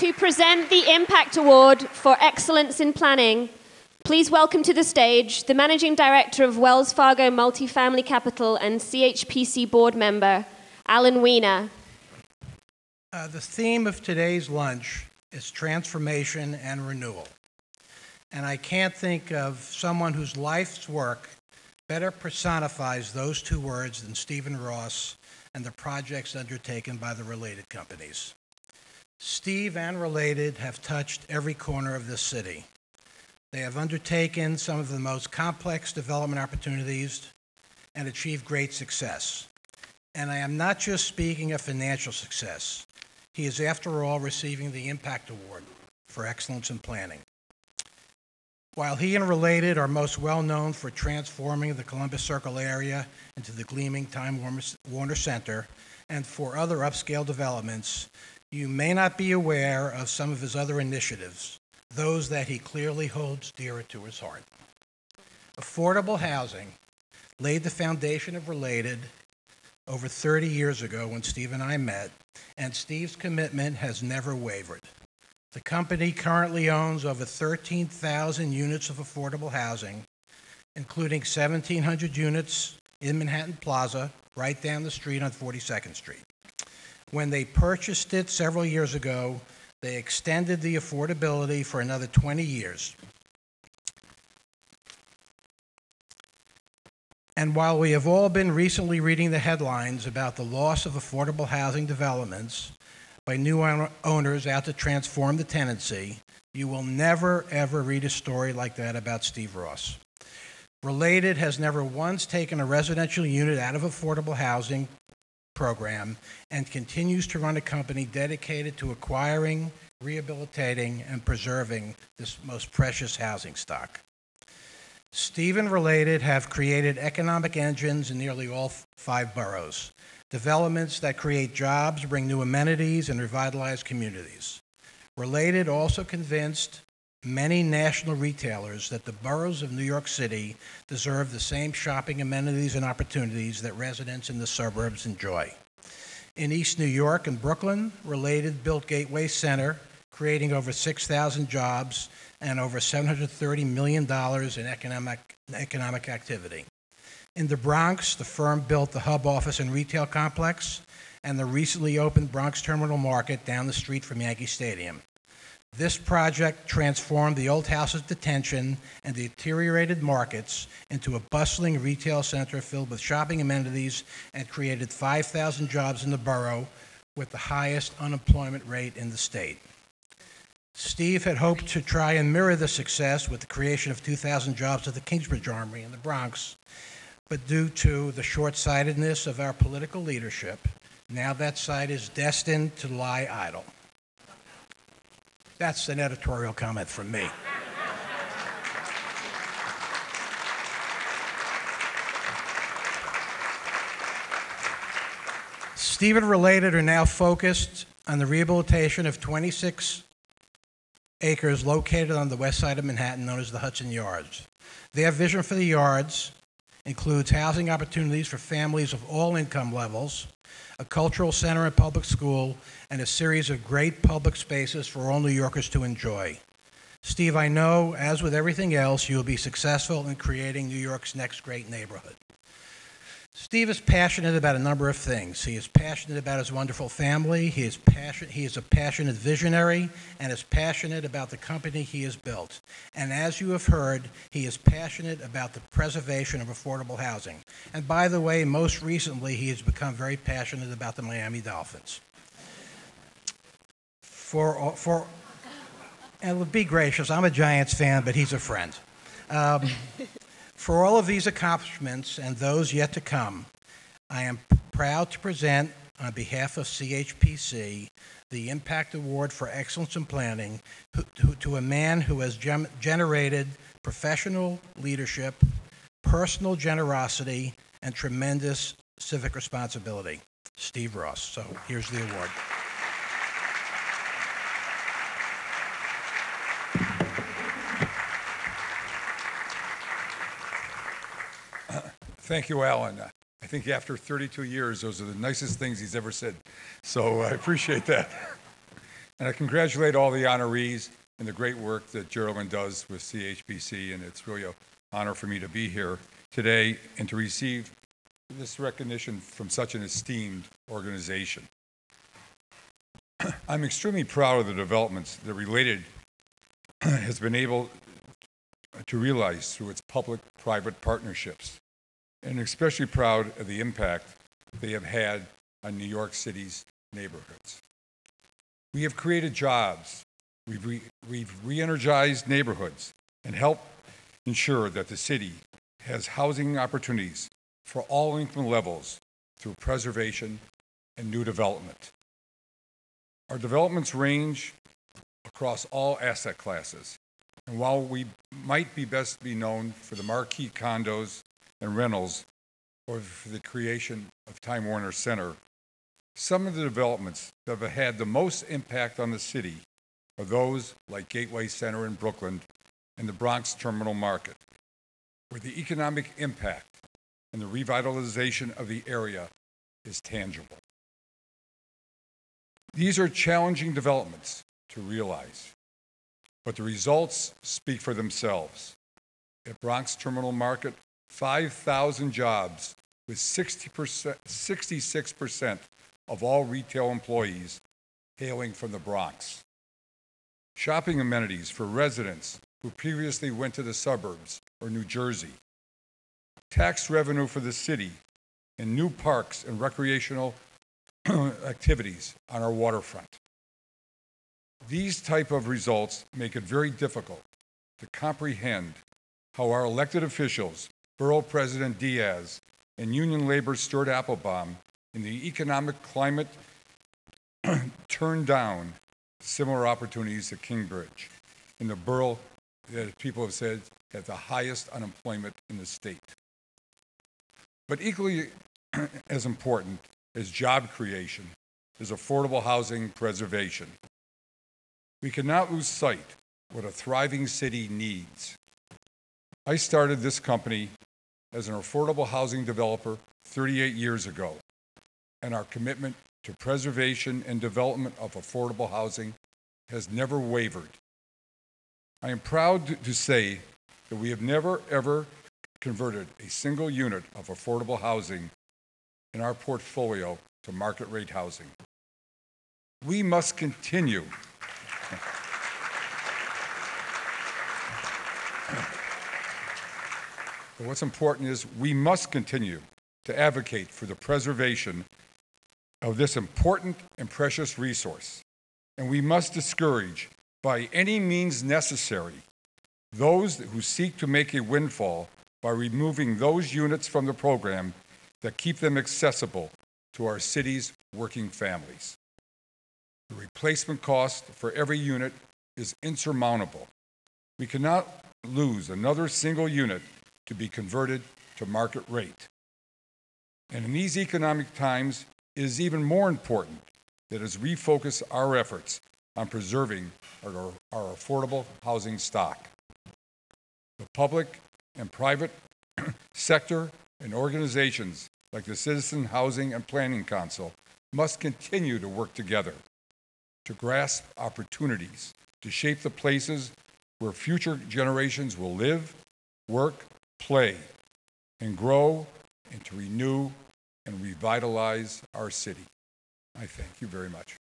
To present the Impact Award for Excellence in Planning, please welcome to the stage the Managing Director of Wells Fargo Multifamily Capital and CHPC Board Member, Alan Weiner. Uh, the theme of today's lunch is transformation and renewal. And I can't think of someone whose life's work better personifies those two words than Stephen Ross and the projects undertaken by the related companies. Steve and Related have touched every corner of this city. They have undertaken some of the most complex development opportunities and achieved great success. And I am not just speaking of financial success. He is, after all, receiving the Impact Award for Excellence in Planning. While he and Related are most well known for transforming the Columbus Circle area into the gleaming Time Warner Center and for other upscale developments, you may not be aware of some of his other initiatives, those that he clearly holds dearer to his heart. Affordable housing laid the foundation of Related over 30 years ago when Steve and I met, and Steve's commitment has never wavered. The company currently owns over 13,000 units of affordable housing, including 1,700 units in Manhattan Plaza, right down the street on 42nd Street. When they purchased it several years ago, they extended the affordability for another 20 years. And while we have all been recently reading the headlines about the loss of affordable housing developments by new owners out to transform the tenancy, you will never, ever read a story like that about Steve Ross. Related has never once taken a residential unit out of affordable housing program and continues to run a company dedicated to acquiring, rehabilitating, and preserving this most precious housing stock. Stephen Related have created economic engines in nearly all five boroughs, developments that create jobs, bring new amenities, and revitalize communities. Related also convinced many national retailers that the boroughs of New York City deserve the same shopping amenities and opportunities that residents in the suburbs enjoy. In East New York and Brooklyn, Related built Gateway Center, creating over 6,000 jobs and over $730 million in economic, economic activity. In the Bronx, the firm built the Hub office and retail complex and the recently opened Bronx Terminal Market down the street from Yankee Stadium. This project transformed the old house of detention and the deteriorated markets into a bustling retail center filled with shopping amenities and created 5,000 jobs in the borough with the highest unemployment rate in the state. Steve had hoped to try and mirror the success with the creation of 2,000 jobs at the Kingsbridge Armory in the Bronx, but due to the short sightedness of our political leadership, now that site is destined to lie idle. That's an editorial comment from me. Stephen Related are now focused on the rehabilitation of 26 acres located on the west side of Manhattan known as the Hudson Yards. Their vision for the yards includes housing opportunities for families of all income levels, a cultural center and public school, and a series of great public spaces for all New Yorkers to enjoy. Steve, I know, as with everything else, you'll be successful in creating New York's next great neighborhood. Steve is passionate about a number of things. He is passionate about his wonderful family. He is, passion, he is a passionate visionary and is passionate about the company he has built. And as you have heard, he is passionate about the preservation of affordable housing. And by the way, most recently, he has become very passionate about the Miami Dolphins. For, for, and be gracious, I'm a Giants fan, but he's a friend. Um, for all of these accomplishments and those yet to come, I am proud to present, on behalf of CHPC, the Impact Award for Excellence in Planning to, a man who has generated professional leadership, personal generosity, and tremendous civic responsibility. Steve Ross. So here's the award. Thank you, Alan. I think after 32 years, those are the nicest things he's ever said. So I appreciate that. And I congratulate all the honorees and the great work that Geraldine does with CHPC, and it's really an honor for me to be here today and to receive this recognition from such an esteemed organization. I'm extremely proud of the developments that Related has been able to realize through its public-private partnerships, and especially proud of the impact they have had on New York City's neighborhoods. We have created jobs, we've, re- we've re-energized neighborhoods, and helped ensure that the city has housing opportunities for all income levels through preservation and new development. Our developments range across all asset classes, and while we might be best be known for the marquee condos and or for the creation of Time Warner Center, some of the developments that have had the most impact on the city are those like Gateway Center in Brooklyn and the Bronx Terminal Market, where the economic impact and the revitalization of the area is tangible. These are challenging developments to realize, but the results speak for themselves. At Bronx Terminal Market, 5,000 jobs with 60%, 66% of all retail employees hailing from the Bronx. Shopping amenities for residents who previously went to the suburbs or New Jersey. Tax revenue for the city and new parks and recreational activities on our waterfront. These type of results make it very difficult to comprehend how our elected officials, Borough President Diaz and Union Labor Stuart Appelbaum, in the economic climate turned down similar opportunities at Kingsbridge, in the borough that people have said had the highest unemployment in the state. But equally as important as job creation is affordable housing preservation. We cannot lose sight what a thriving city needs. I started this company as an affordable housing developer 38 years ago, and our commitment to preservation and development of affordable housing has never wavered. I am proud to- say that we have never, ever converted a single unit of affordable housing in our portfolio to market rate housing. We must continue. But what's important is we must continue to advocate for the preservation of this important and precious resource. And we must discourage, by any means necessary, those who seek to make a windfall by removing those units from the program that keep them accessible to our city's working families. The replacement cost for every unit is insurmountable. We cannot lose another single unit to be converted to market rate. And in these economic times, it is even more important that as we focus our efforts on preserving our, our affordable housing stock. The public and private sector and organizations like the Citizen Housing and Planning Council must continue to work together to grasp opportunities to shape the places where future generations will live, work, play, and grow, and to renew and revitalize our city. I thank you very much.